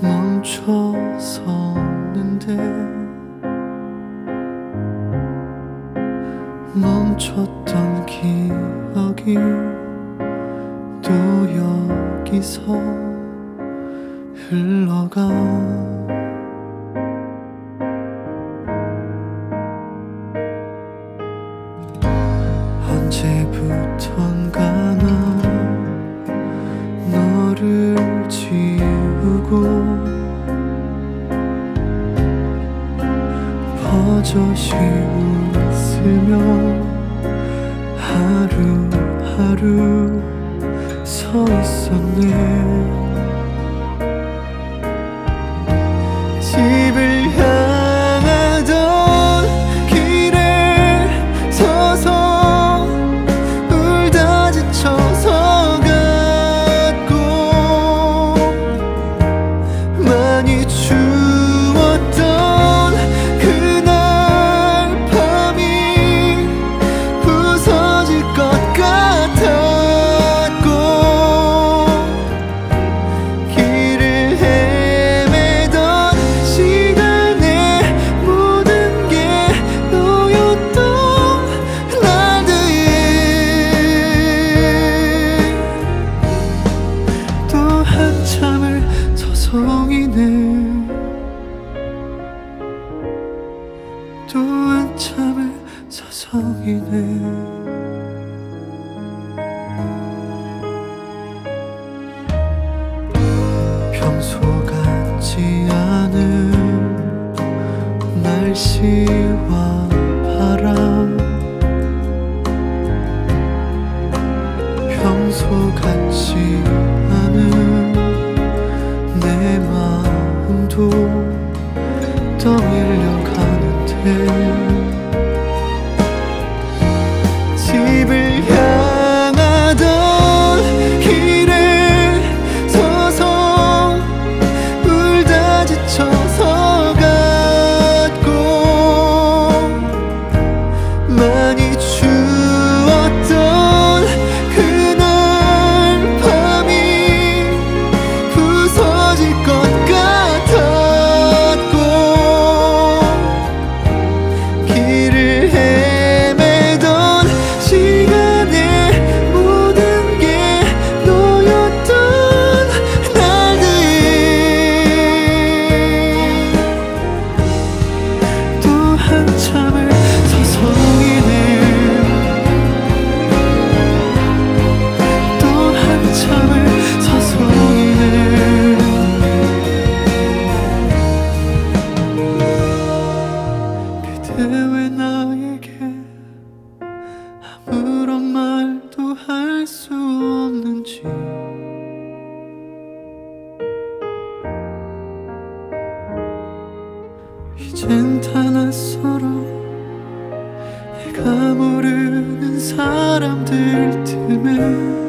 멈춰섰는데 멈췄던 기억이 또 여기서 흘러가 언제부턴가 나 모르고 퍼져 쉬고 있으며 하루하루 서 있었네. 평소 같지 않은 날씨와 바람. 평소 같지 않은 내 마음도 떠밀려 가는데 집을 이젠 다 낯설어 내가 모르는 사람들 틈에.